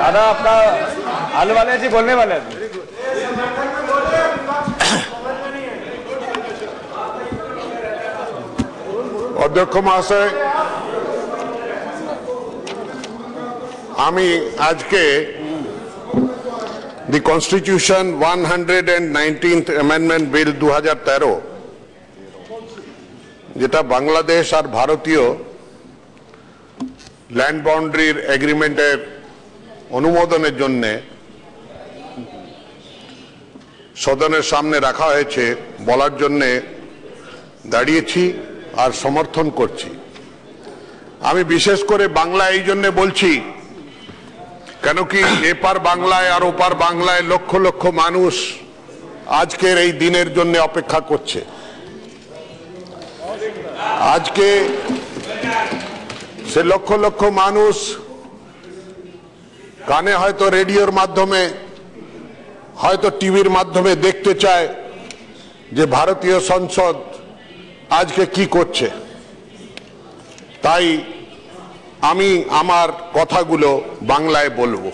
दादा अपना आलू वाले जी बोलने वाले हैं অধ্যক্ষ মহাশয় আমি আজকে the constitution one hundred and nineteenth amendment bill দু যেটা বাংলাদেশ আর ভারতীয় ল্যান্ড বাউন্ডারির এগ্রিমেন্টের অনুমোদনের জন্যে সদনের সামনে রাখা হয়েছে, বলার জন্যে দাঁড়িয়েছি আর সমর্থন করছি। আমি বিশেষ করে বাংলা এই জন্য বলছি, কেন কি এপার বাংলায় আর ওপার বাংলায় লক্ষ লক্ষ মানুষ আজকের এই দিনের জন্য অপেক্ষা করছে। আজকে সে লক্ষ লক্ষ মানুষ কানে হয়তো রেডিওর মাধ্যমে, হয়তো টিভির মাধ্যমে দেখতে চায় যে ভারতীয় সংসদ আজকে কি করছে। তাই আমি আমার কথাগুলো বাংলায় বলব।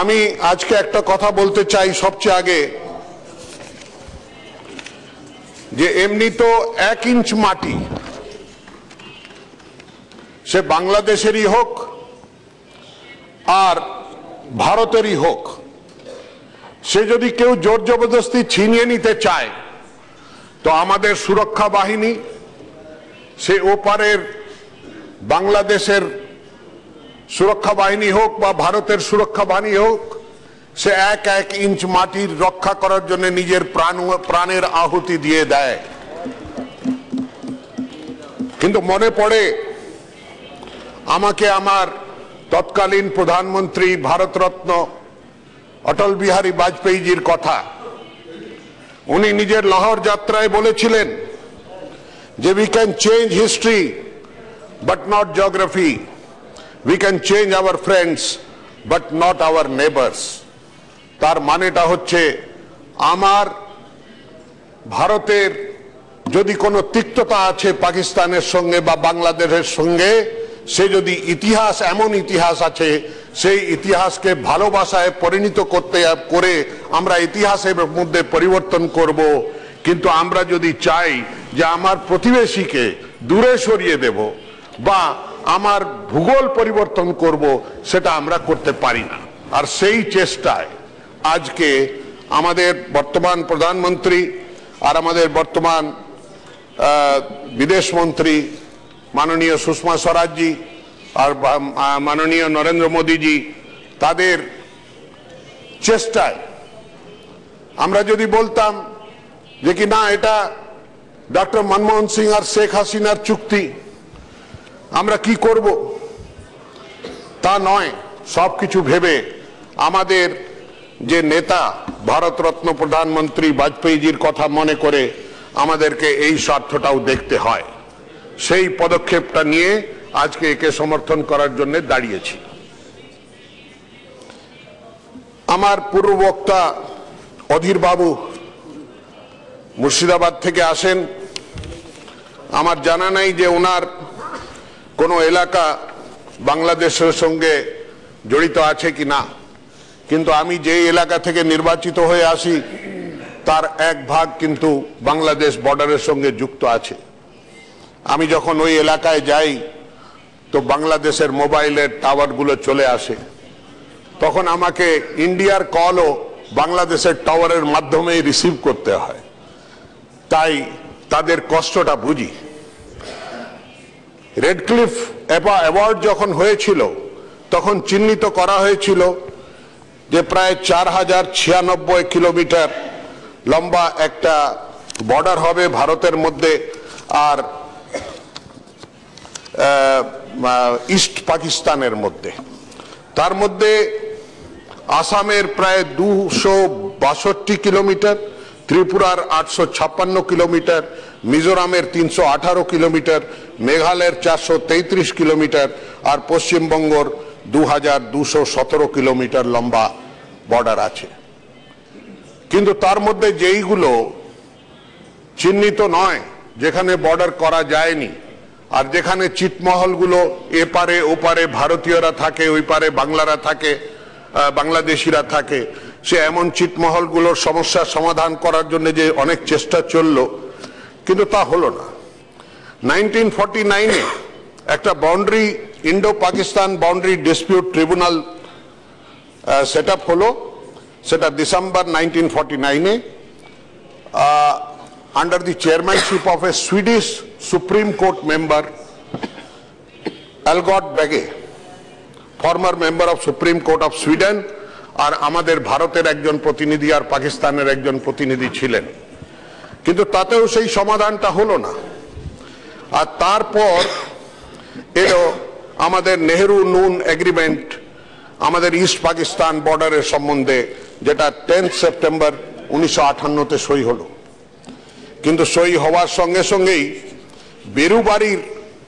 আমি আজকে একটা কথা বলতে চাই সবচেয়ে আগে, যে এমনি তো এক ইঞ্চ মাটি সে বাংলাদেশেরই হোক আর ভারতেরই হোক, সে যদি কেউ জোর জবরদস্তি ছিনিয়ে নিতে চায়, তো আমাদের সুরক্ষা বাহিনী, সে ওপারের বাংলাদেশের সুরক্ষা বাহিনী হোক বা ভারতের সুরক্ষা বাহিনী হোক, সে এক এক ইঞ্চ মাটির রক্ষা করার জন্য নিজের প্রাণ, প্রাণের আহুতি দিয়ে দেয়। কিন্তু মনে পড়ে আমাকে আমার তৎকালীন প্রধানমন্ত্রী ভারতরত্ন অটল বিহারী বাজপেয়ীজির কথা। উনি নিজের লাহোর যাত্রায় বলেছিলেন যে we can change history but not geography we can change our friends but not our neighbours তার মানেটা হচ্ছে, আমার ভারতের যদি কোনো তিক্ততা আছে পাকিস্তানের সঙ্গে বা বাংলাদেশের সঙ্গে সে যদি ইতিহাস এমন ইতিহাস আছে, সেই ইতিহাসকে ভালোবাসায় পরিণত করতে, করে আমরা ইতিহাসের মধ্যে পরিবর্তন করব। কিন্তু আমরা যদি চাই যে আমার প্রতিবেশীকে দূরে সরিয়ে দেব বা আমার ভূগোল পরিবর্তন করব, সেটা আমরা করতে পারি না। আর সেই চেষ্টায় আজকে আমাদের বর্তমান প্রধানমন্ত্রী আর আমাদের বর্তমান বিদেশ মন্ত্রী মাননীয় সুষমা স্বরাজজি আর মাননীয় নরেন্দ্র মোদীজি তাদের চেষ্টায়। আমরা যদি বলতাম যে কি না, এটা ডক্টর মনমোহন সিং আর শেখ হাসিনার চুক্তি, আমরা কি করব? তা নয়, সব কিছু ভেবে আমাদের যে নেতা, ভারতরত্ন প্রধানমন্ত্রী বাজপেয়ীজির কথা মনে করে আমাদেরকে এই স্বার্থটাও দেখতে হয়। সেই পদক্ষেপটা নিয়ে আজকে একে সমর্থন করার জন্য দাঁড়িয়েছি। আমার পূর্ব বক্তা অধীর বাবু মুর্শিদাবাদ থেকে আসেন। আমার জানা নাই যে ওনার কোনো এলাকা বাংলাদেশের সঙ্গে জড়িত আছে কি না। কিন্তু আমি যে এলাকা থেকে নির্বাচিত হয়ে আসি, তার এক ভাগ কিন্তু বাংলাদেশ বর্ডারের সঙ্গে যুক্ত আছে। আমি যখন ওই এলাকায় যাই, তো বাংলাদেশের মোবাইলের টাওয়ারগুলো চলে আসে। তখন আমাকে ইন্ডিয়ার কলও বাংলাদেশের টাওয়ারের মাধ্যমেই রিসিভ করতে হয়। তাই তাদের কষ্টটা বুঝি। রেডক্লিফ অ্যাওয়ার্ড যখন হয়েছিল, তখন চিহ্নিত করা হয়েছিল যে প্রায় চার হাজার ছিয়ানব্বই কিলোমিটার লম্বা একটা বর্ডার হবে ভারতের মধ্যে, আর ইস্ট পাকিস্তানের মধ্যে। তার মধ্যে আসামের প্রায় দুশো বাষট্টি কিলোমিটার, ত্রিপুরার আটশো ছাপ্পান্ন কিলোমিটার, মিজোরামের তিনশো আঠারো কিলোমিটার, মেঘালয়ের চারশো তেত্রিশ কিলোমিটার আর পশ্চিমবঙ্গর দু হাজার দুশো সতেরো কিলোমিটার লম্বা বর্ডার আছে। কিন্তু তার মধ্যে যেইগুলো চিহ্নিত নয়, যেখানে বর্ডার করা যায়নি আর যেখানে চিটমহলগুলো এপারে ওপারে ভারতীয়রা থাকে, ওই পারে বাংলারা থাকে বাংলাদেশিরা থাকে, সে এমন চিটমহলগুলোর সমস্যার সমাধান করার জন্য যে অনেক চেষ্টা চলল, কিন্তু তা হলো না। নাইনটিন ফর্টি নাইনে একটা boundary Indo Pakistan boundary dispute tribunal set up হলো, সেটা ডিসেম্বর নাইনটিন ফর্টি নাইনে under the chairmanship of a Swedish Supreme Court member, Algot Bege, former member of Supreme Court of Sweden, আর আমাদের ভারতের একজন প্রতিনিধি আর পাকিস্তানের একজন প্রতিনিধি ছিলেন। কিন্তু তাতেও সেই সমাধানটা হলো না। আর তারপর এলো আমাদের নেহেরু নুন এগ্রিমেন্ট আমাদের ইস্ট পাকিস্তান বর্ডারের সম্বন্ধে যেটা টেন্থ সেপ্টেম্বর উনিশশো আঠান্নতে সই হলো। কিন্তু সই হওয়ার সঙ্গে সঙ্গেই বেরুবাড়ির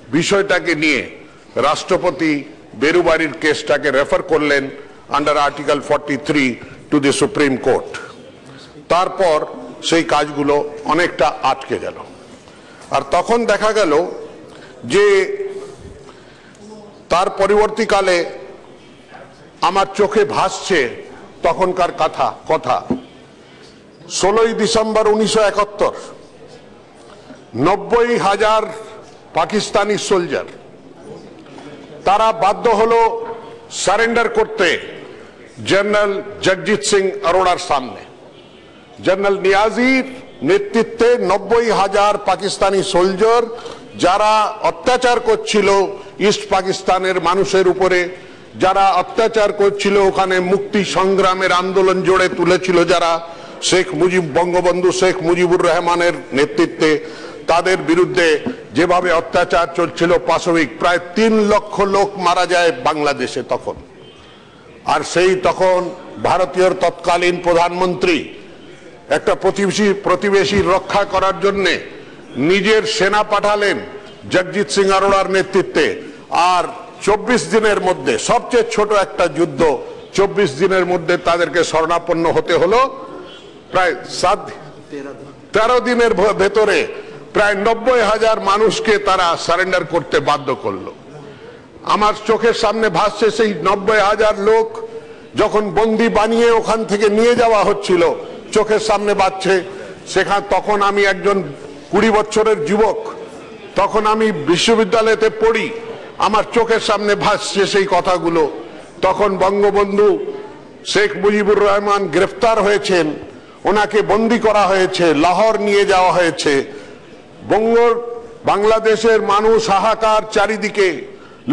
বিষয়টাকে নিয়ে রাষ্ট্রপতি বেরুবাড়ির কেসটাকে রেফার করলেন under article forty three to the supreme court তারপর সেই কাজগুলো অনেকটা আটকে গেল। আর তখন দেখা গেল যে তার পরবর্তীকালে আমার চোখে ভাসছে তখনকার কথা কথা। ষোলোই ডিসেম্বর উনিশশো একাত্তর। নব্বই হাজার পাকিস্তানি সোলজার তারা বাধ্য হলো সারেন্ডার করতে জেনারেল জগজিৎ সিং অরোড়ার সামনে। জেনারেল নিয়াজির নেতৃত্বে নব্বই হাজার পাকিস্তানি সোলজার যারা অত্যাচার করছিল ইস্ট পাকিস্তানের মানুষের উপরে, যারা অত্যাচার করছিল ওখানে মুক্তি সংগ্রামের আন্দোলন জোড়ে তুলেছিল যারা, শেখ মুজিব বঙ্গবন্ধু, শেখ মুজিবুর রহমানের নেতৃত্বে তাদের বিরুদ্ধে যেভাবে অত্যাচার চলছিল পাশবিক, প্রায় তিন লক্ষ লোক মারা যায় বাংলাদেশে তখন। আর সেই তখন ভারতীয় তৎকালীন প্রধানমন্ত্রী একটা প্রতিবেশী প্রতিবেশী রক্ষা করার জন্যে নিজের সেনা পাঠালেন জগজিৎ সিং আরোড়ার নেতৃত্বে। আর চব্বিশ দিনের মধ্যে, সবচেয়ে ছোট একটা যুদ্ধ চব্বিশ দিনের মধ্যে তাদেরকে শরণাপন্ন হতে হলো। প্রায় সাত, তেরো দিনের ভেতরে প্রায় নব্বই হাজার মানুষকে তারা সারেন্ডার করতে বাধ্য করল। আমার চোখের সামনে ভাসছে সেই নব্বই হাজার লোক যখন বন্দি বানিয়ে ওখান থেকে নিয়ে যাওয়া হচ্ছিল, চোখের সামনে বাজছে সেখান তখন আমি একজন কুড়ি বছরের যুবক, তখন আমি বিশ্ববিদ্যালয়তে পড়ি, আমার চোখের সামনে ভাসছে সেই কথাগুলো। তখন বঙ্গবন্ধু শেখ মুজিবুর রহমান গ্রেফতার হয়েছেন, ওনাকে বন্দি করা হয়েছে, লাহোর নিয়ে যাওয়া হয়েছে। বঙ্গ বাংলাদেশের মানুষ হাহাকার চারিদিকে,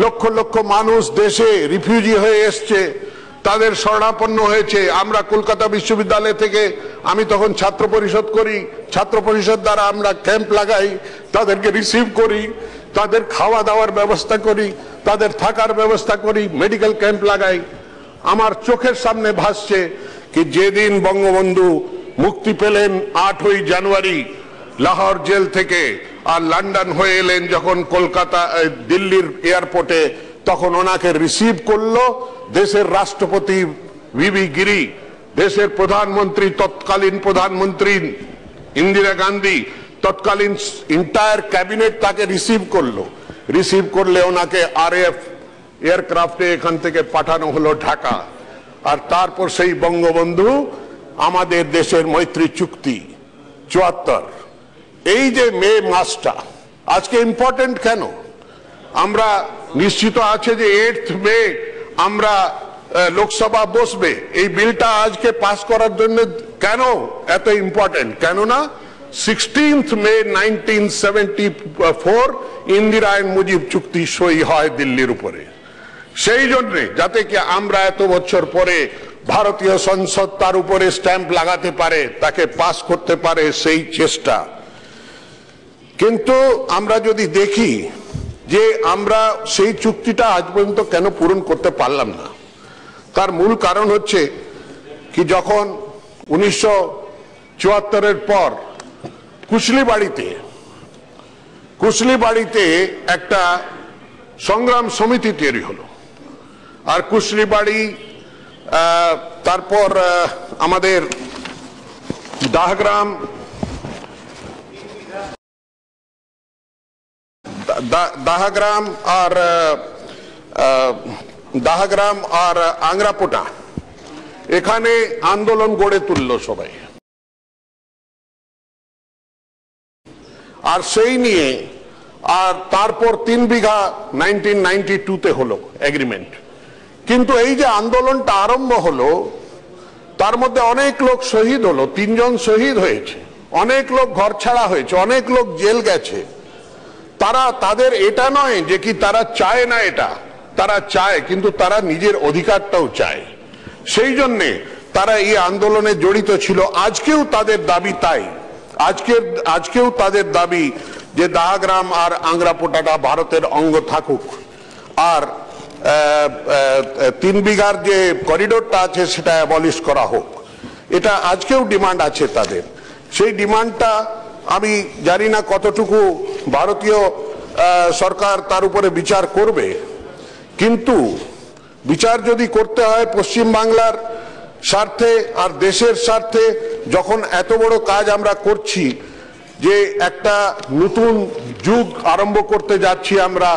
লক্ষ লক্ষ মানুষ দেশে রিফিউজি হয়ে এসছে, তাদের শরণাপন্ন হয়েছে। আমরা কলকাতা বিশ্ববিদ্যালয় থেকে আমি তখন ছাত্র পরিষদ করি, ছাত্র পরিষদ দ্বারা আমরা ক্যাম্প লাগাই, তাদেরকে রিসিভ করি, তাদের খাওয়া দাওয়ার ব্যবস্থা করি, তাদের থাকার ব্যবস্থা করি মেডিকেল ক্যাম্প লাগাই। আমার চোখের সামনে ভাসছে কি যেদিন বঙ্গবন্ধু মুক্তি পেলেন আটই জানুয়ারি লাহোর জেল থেকে আর লন্ডন হয়ে এলেন যখন কলকাতা দিল্লির এয়ারপোর্টে, তখন ওনাকে রিসিভ করল দেশের রাষ্ট্রপতি ভিভি গিরি, দেশের প্রধানমন্ত্রী, তৎকালীন প্রধানমন্ত্রী ইন্দিরা গান্ধী, তৎকালীন ইন্টায়ার ক্যাবিনেট তাকে রিসিভ করল। রিসিভ করলে ওনাকে আর এফ এয়ারক্রাফটে এখান থেকে পাঠানো হলো ঢাকা। আর তারপর সেই বঙ্গবন্ধু আমাদের দেশের মৈত্রী চুক্তি, চুয়াত্তর। এই যে মে মাসটা, আজকে ইম্পর্টেন্ট কেন? আমরা নিশ্চিত আছে যে এইট মে আমরা লোকসভা বসবে। এই বিলটা আজকে পাস করার জন্য কেন এত ইম্পর্টেন্ট কেননা sixteenth May nineteen seventy four Indira আইন মুজিব চুক্তি সই হয় দিল্লির উপরে। সেই জন্য, যাতে কি আমরা এত বছর পরে ভারতীয় সংসদ তার উপরে স্ট্যাম্প লাগাতে পারে, তাকে পাস করতে পারে সেই চেষ্টা। কিন্তু আমরা যদি দেখি যে আমরা সেই চুক্তিটা আজ পর্যন্ত কেন পূরণ করতে পারলাম না, তার মূল কারণ হচ্ছে কি যখন উনিশশো চুয়াত্তরের পর কুশলি বাড়িতে কুশলি বাড়িতে একটা সংগ্রাম সমিতি তৈরি হলো। আর কুশলি বাড়ি তারপর আমাদের দাহগ্রাম আহ, আহ, দাহাগ্রাম আর আংরাপোটা। এখানে আন্দোলন গড়ে তুলল সবাই। আর সেই নিয়ে আর তারপর তিন বিঘা নাইনটিন নাইনটি টুতে হলো এগ্রিমেন্ট কিন্তু এই যে আন্দোলনটা আরম্ভ হলো তার মধ্যে অনেক লোক শহীদ হলো তিনজন শহীদ হয়েছে। অনেক লোক ঘর ছাড়া হয়েছে অনেক লোক জেল গেছে। তারা তাদের এটা নয় যে কি তারা চায় না এটা। তারা চায়, কিন্তু তারা নিজের অধিকারটাও চায়। সেই জন্যে তারা এই আন্দোলনে জড়িত ছিল। আজকেও তাদের দাবি তাই। আজকের, আজকেও তাদের দাবি যে দাহাগ্রাম আর আংরাপোটাটা ভারতের অঙ্গ থাকুক। আর তিন বিঘার যে করিডোরটা আছে সেটা অ্যাবলিশ করা হোক। এটা আজকেও ডিমান্ড আছে তাদের। সেই ডিমান্ডটা আমি জানি না কতটুকু ভারতীয় সরকার তার উপরে বিচার করবে। কিন্তু বিচার যদি করতে হয় পশ্চিম বাংলার স্বার্থে আর দেশের স্বার্থে, যখন এত বড় কাজ আমরা করছি যে একটা নতুন যুগ আরম্ভ করতে যাচ্ছি আমরা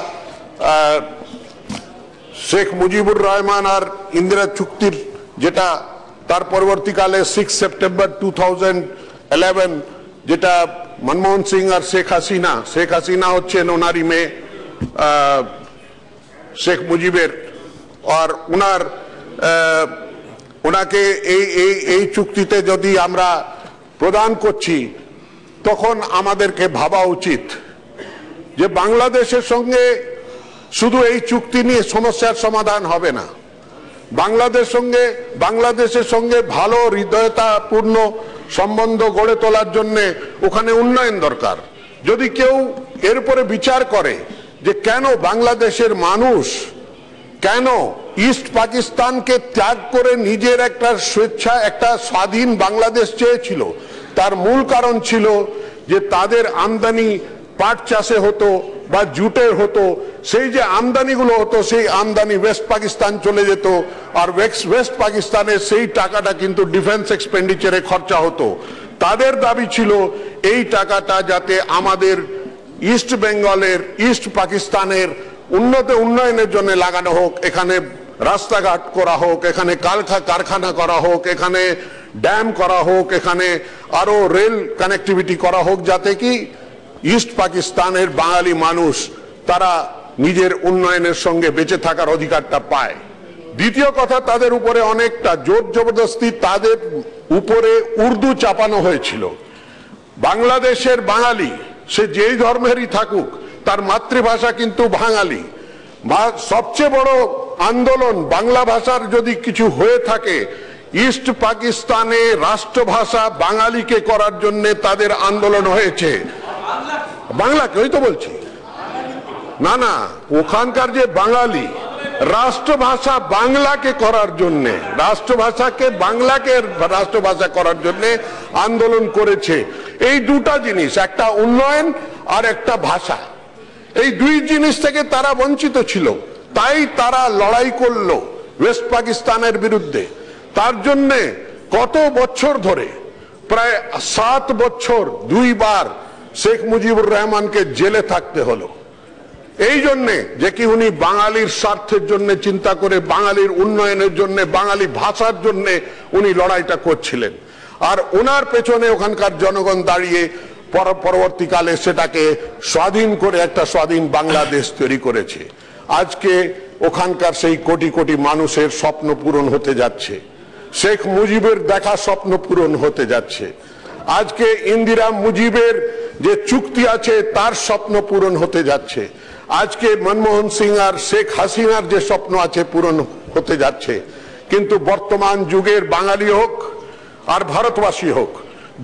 শেখ মুজিবুর রহমান আর ইন্দিরা চুক্তির যেটা তার পরবর্তীকালে সিক্স সেপ্টেম্বর টু যেটা মনমোহন সিং আর শেখ হাসিনা শেখ হাসিনা হচ্ছেন ওনারই মেয়ে শেখ মুজিবের। আর ওনার ওনাকে এই এই এই চুক্তিতে যদি আমরা প্রদান করছি, তখন আমাদেরকে ভাবা উচিত যে বাংলাদেশের সঙ্গে শুধু এই চুক্তি নিয়ে সমস্যার সমাধান হবে না। বাংলাদেশ সঙ্গে, বাংলাদেশের সঙ্গে ভালো হৃদয়তাপূর্ণ সম্বন্ধ গড়ে তোলার জন্য ওখানে উন্নয়ন দরকার। যদি কেউ এরপরে বিচার করে যে কেন বাংলাদেশের মানুষ কেন ইস্ট পাকিস্তানকে ত্যাগ করে নিজের একটা স্বেচ্ছা, একটা স্বাধীন বাংলাদেশ চেয়েছিল, তার মূল কারণ ছিল যে তাদের আমদানি পাট চাষে হতো বা জুটের হতো, সেই যে আমদানিগুলো হতো, সেই আমদানি ওয়েস্ট পাকিস্তান চলে যেত, আর ওয়েস্ট পাকিস্তানের সেই টাকাটা কিন্তু ডিফেন্স এক্সপেন্ডিচারে খরচা হতো। তাদের দাবি ছিল, এই টাকাটা যাতে আমাদের ইস্ট বেঙ্গলের ইস্ট পাকিস্তানের উন্নত উন্নয়নের জন্য লাগানো হোক, এখানে রাস্তাঘাট করা হোক, এখানে কালখা কারখানা করা হোক, এখানে ড্যাম করা হোক, এখানে আরও রেল কানেক্টিভিটি করা হোক, যাতে কি ইস্ট পাকিস্তানের বাঙালি মানুষ, তারা নিজের উন্নয়নের সঙ্গে বেঁচে থাকার অধিকারটা পায়। দ্বিতীয় কথা, তাদের উপরে অনেকটা জোর জবরদস্তি তাদের উপরে উর্দু চাপানো হয়েছিল। বাংলাদেশের বাঙালি, সে যেই ধর্মেরই থাকুক, তার মাতৃভাষা কিন্তু বাঙালি। সবচেয়ে বড় আন্দোলন বাংলা ভাষার যদি কিছু হয়ে থাকে ইস্ট পাকিস্তানে রাষ্ট্রভাষা বাঙালিকে করার জন্য তাদের আন্দোলন হয়েছে। বাংলাকে ওই তো বলছি। না না, ওখানকার যে বাঙালি, রাষ্ট্রভাষা বাংলাকে করার জন্য, রাষ্ট্রভাষাকে বাংলাকে রাষ্ট্রভাষা করার জন্য আন্দোলন করেছে। এই দুটা জিনিস, একটা উন্নয়ন আর একটা ভাষা। এই দুই জিনিস থেকে তারা বঞ্চিত ছিল। তাই তারা লড়াই করল ওয়েস্ট পাকিস্তানের বিরুদ্ধে। তার জন্যে কত বছর ধরে, প্রায় সাত বছর দুইবার শেখ মুজিবুর রহমানকে জেলে থাকতে হলো। এই জন্যে যে কি উনি বাঙালির স্বার্থের জন্য চিন্তা করে, বাঙালির উন্নয়নের জন্য, বাঙালি ভাষার জন্য উনি লড়াইটা করছিলেন। আর ওনার পেছনে ওখানকার জনগণ দাঁড়িয়ে পর- পরবর্তীকালে সেটাকে স্বাধীন করে একটা স্বাধীন বাংলাদেশ তৈরি করেছে। আজকে ওখানকার সেই কোটি কোটি মানুষের স্বপ্ন পূরণ হতে যাচ্ছে। শেখ মুজিবের দেখা স্বপ্ন পূরণ হতে যাচ্ছে। আজকে ইন্দিরা মুজিবের যে চুক্তি আছে তার স্বপ্ন পূরণ হতে যাচ্ছে। আজকে মনমোহন সিং আর শেখ হাসিনার যে স্বপ্ন আছে পূরণ হতে যাচ্ছে। কিন্তু বর্তমান যুগের বাঙালি হোক আর ভারতবাসী হোক,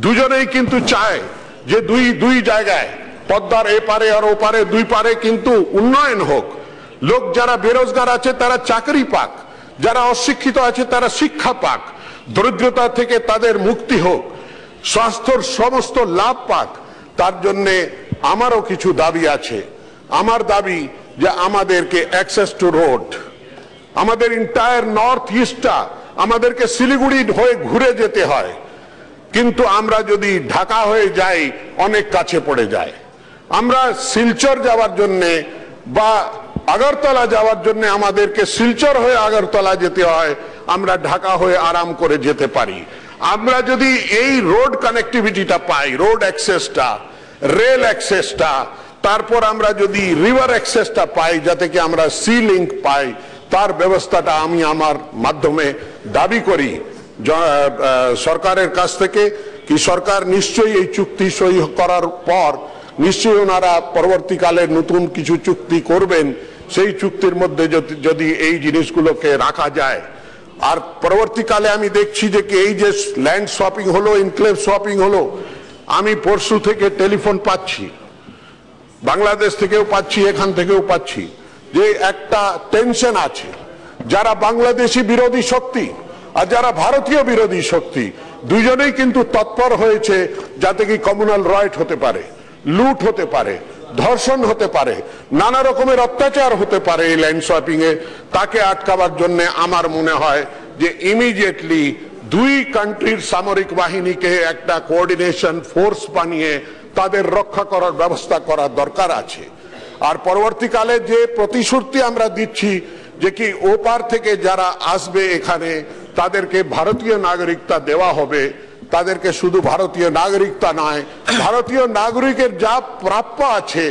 দুজনেই কিন্তু চায় যে দুই দুই জায়গায়, পদ্মার এপারে আর ওপারে, দুই পারে কিন্তু উন্নয়ন হোক। লোক যারা বেরোজগার আছে তারা চাকরি পাক, যারা অশিক্ষিত আছে তারা শিক্ষা পাক, দরিদ্রতা থেকে তাদের মুক্তি হোক, স্বাস্থ্যর সমস্ত লাভ পাক তার জন্য আমারও কিছু দাবি আছে। আমার দাবি যে আমাদেরকে অ্যাক্সেস টু রোড আমাদের ইন্টায়ার নর্থ ইস্টটা আমাদেরকে শিলিগুড়ি হয়ে ঘুরে যেতে হয়। কিন্তু আমরা যদি ঢাকা হয়ে যাই, অনেক কাছে পড়ে যায়। আমরা শিলচর যাওয়ার জন্যে বা আগরতলা যাওয়ার জন্য আমাদেরকে শিলচর হয়ে আগরতলা যেতে হয়, আমরা ঢাকা হয়ে আরাম করে যেতে পারি। আমরা যদি এই রোড কানেক্টিভিটিটা পাই রোড অ্যাক্সেসটা রেল অ্যাক্সেসটা তারপর আমরা যদি রিভার অ্যাক্সেসটা পাই, যাতে কি আমরা সি লিঙ্ক পাই, তার ব্যবস্থাটা আমি আমার মাধ্যমে দাবি করি। সরকারের কাছ থেকে, কি সরকার নিশ্চয়ই এই চুক্তি সই করার পর, নিশ্চয়ই ওনারা পরবর্তীকালে নতুন কিছু চুক্তি করবেন, সেই চুক্তির মধ্যে যদি- এই জিনিসগুলোকে রাখা যায়। আর পরবর্তীকালে আমি দেখছি যে কি এই যে ল্যান্ড শপিং হলো ইনক্লেভ শপিং হলো আমি পরশু থেকে টেলিফোন পাচ্ছি। বাংলাদেশ থেকেও পাচ্ছি, এখান থেকেও পাচ্ছি। যে একটা টেনশন আছে। যারা বাংলাদেশি বিরোধী শক্তি আর যারা ভারতীয় বিরোধী শক্তি, দুজনেই কিন্তু তৎপর হয়েছে যাতে কি কমিউনাল রাইট হতে পারে, লুট হতে পারে, ধর্ষণ হতে পারে, নানা রকমের অত্যাচার হতে পারে এই ল্যান্ড শপিং এ তাকে আটকাবার জন্য আমার মনে হয় যে ইমিডিয়েটলি দুই কান্ট্রির সামরিক বাহিনীকে একটা কোঅর্ডিনেশন ফোর্স বানিয়ে তাদের রক্ষা করার ব্যবস্থা করার দরকার আছে। আর পরবর্তীকালে যে প্রতিশ্রুতি আমরা দিচ্ছি, যে কি ওপার থেকে যারা আসবে এখানে, তাদেরকে ভারতীয় নাগরিকতা দেওয়া হবে। তাদেরকে শুধু ভারতীয় নাগরিকতা নয়, ভারতীয় নাগরিকের যা প্রাপ্য আছে,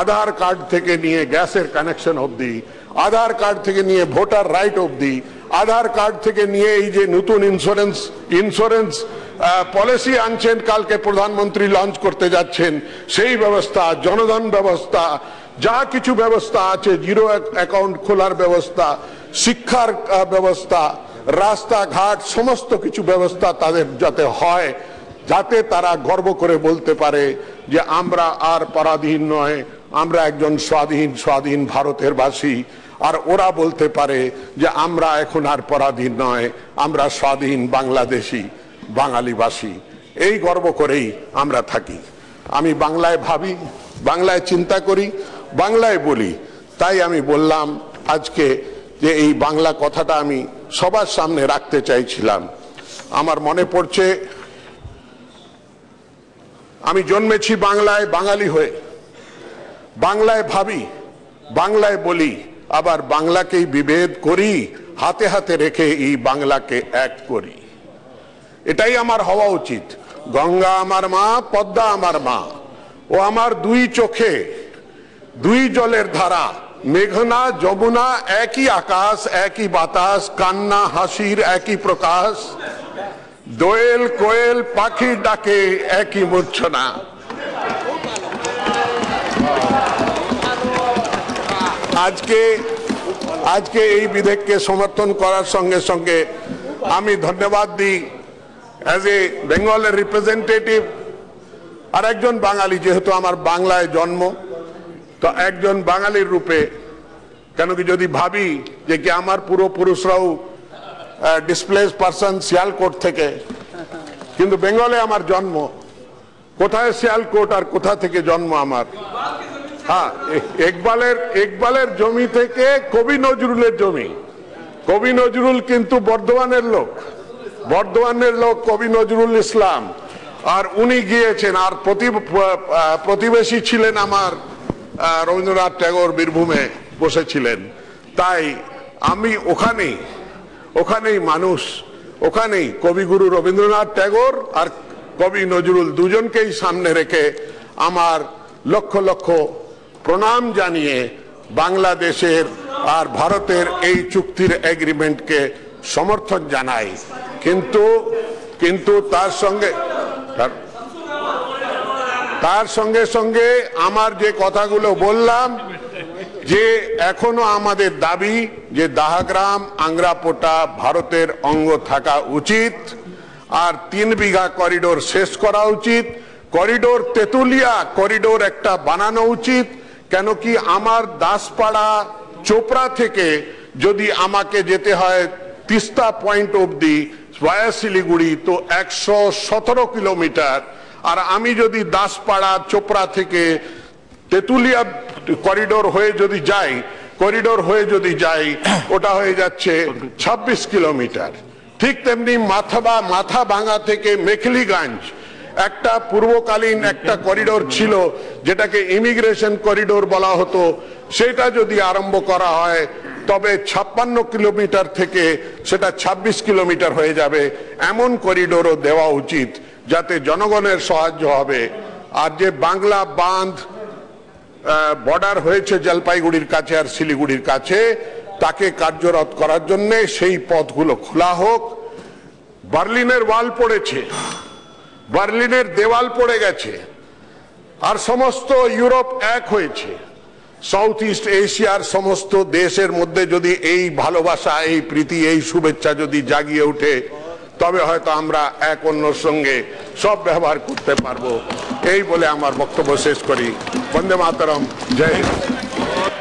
আধার কার্ড থেকে নিয়ে গ্যাসের কানেকশন অবধি, আধার কার্ড থেকে নিয়ে ভোটার রাইট অবধি আধার কার্ড থেকে নিয়ে এই যে নতুন ইন্স্যুরেন্স ইন্স্যুরেন্স পলিসি আনছেন, কালকে প্রধানমন্ত্রী লঞ্চ করতে যাচ্ছেন, সেই ব্যবস্থা, জনধন ব্যবস্থা, যা কিছু ব্যবস্থা আছে জিরো অ্যাকাউন্ট খোলার ব্যবস্থা, শিক্ষার ব্যবস্থা, রাস্তাঘাট, সমস্ত কিছু ব্যবস্থা তাদের যাতে হয়, যাতে তারা গর্ব করে বলতে পারে যে আমরা আর পরাধীন নয়, আমরা একজন স্বাধীন স্বাধীন ভারতের বাসী। আর ওরা বলতে পারে যে আমরা এখন আর পরাধীন নয়, আমরা স্বাধীন বাংলাদেশি, বাঙালিবাসী। এই গর্ব করেই আমরা থাকি। আমি বাংলায় ভাবি, বাংলায় চিন্তা করি, বাংলায় বলি। তাই আমি বললাম আজকে যে এই বাংলা কথাটা আমি সবার সামনে রাখতে চাইছিলাম। আমার মনে পড়ছে, আমি জন্মেছি বাংলায় বাঙালি হয়ে। বাংলায় ভাবি, বাংলায় বলি। আবার বাংলাকেই বিভেদ করি, হাতে হাতে রেখে এই বাংলাকে এক করি। এটাই আমার হওয়া উচিত। গঙ্গা আমার মা, পদ্মা আমার মা। ও আমার দুই চোখে, দুই জলের ধারা। মেঘনা, যমুনা, একই আকাশ, একই বাতাস, কান্না, হাসির একই প্রকাশ। দোয়েল কোয়েল পাখির ডাকে একই মূর্ছনা। আজকে আজকে এই বিধেয়ককে সমর্থন করার সঙ্গে সঙ্গে আমি ধন্যবাদ দিই অ্যাজ এ বেঙ্গলের রিপ্রেজেন্টেটিভ আর একজন বাঙালি, যেহেতু আমার বাংলায় জন্ম, তো একজন বাঙালির রূপে, কেন কি যদি ভাবি যে কি আমার পূর্বপুরুষরাও ডিসপ্লেস পার্সন শিয়ালকোট থেকে, কিন্তু বেঙ্গলে আমার জন্ম, কোথায় শিয়ালকোট আর কোথা থেকে জন্ম আমার? হ্যাঁ এ- ইকবালের ইকবালের জমি থেকে কবি নজরুলের জমি। কবি নজরুল কিন্তু বর্ধমানের লোক। বর্ধমানের লোক কবি নজরুল ইসলাম। আর উনি গিয়েছেন, আর প্রতি প্রতিবেশী ছিলেন আমার রবীন্দ্রনাথ ট্যাগর বীরভূমে বসেছিলেন। তাই আমি ওখানেই ওখানেই মানুষ, ওখানেই কবিগুরু রবীন্দ্রনাথ ট্যাগর আর কবি নজরুল দুজনকেই সামনে রেখে আমার লক্ষ লক্ষ প্রণাম জানিয়ে বাংলাদেশের আর ভারতের এই চুক্তির এগ্রিমেন্টকে সমর্থন জানাই। কিন্তু কিন্তু তার সঙ্গে তার- সঙ্গে সঙ্গে আমার যে কথাগুলো বললাম, যে এখনও আমাদের দাবি যে দাহাগ্রাম, আংরাপোটা ভারতের অঙ্গ থাকা উচিত, আর তিন বিঘা করিডোর শেষ করা উচিত, করিডোর তেতুলিয়া করিডোর একটা বানানো উচিত কেন কি আমার দাসপাড়া চোপড়া থেকে যদি আমাকে যেতে হয় তিস্তা পয়েন্ট অবধি ভায়া শিলিগুড়ি, তো একশো সতেরো কিলোমিটার। আর আমি যদি দাসপাড়া চোপড়া থেকে তেতুলিয়া করিডোর হয়ে যদি যাই, করিডোর হয়ে যদি যাই, ওটা হয়ে যাচ্ছে ২৬ কিলোমিটার। ঠিক তেমনি মাথা বা মাথা ভাঙা থেকে মেখলিগঞ্জ। একটা পূর্বকালীন একটা করিডোর ছিল, যেটাকে ইমিগ্রেশন করিডোর বলা হতো। সেটা যদি আরম্ভ করা হয়, তবে ছাপ্পান্ন কিলোমিটার থেকে সেটা ২৬ কিলোমিটার হয়ে যাবে। এমন করিডোরও দেওয়া উচিত, যাতে জনগণের সাহায্য হবে। আর যে বাংলা বাঁধ বর্ডার হয়েছে জলপাইগুড়ির কাছে আর শিলিগুড়ির কাছে, তাকে কার্যরত করার জন্য সেই পথগুলো খোলা হোক। বার্লিনের ওয়াল পড়েছে। বার্লিনের দেওয়াল পড়ে গেছে আর সমস্ত ইউরোপ এক হয়েছে। সাউথ ইস্ট এশিয়ার সমস্ত দেশের মধ্যে যদি এই ভালোবাসা, এই প্রীতি, এই শুভেচ্ছা যদি জাগিয়ে ওঠে, তবে হয়তো আমরা এক অন্যর সঙ্গে সব ব্যবহার করতে পারব। এই বলে আমার বক্তব্য শেষ করি। বন্দে মাতরম। জয় হিন্দ।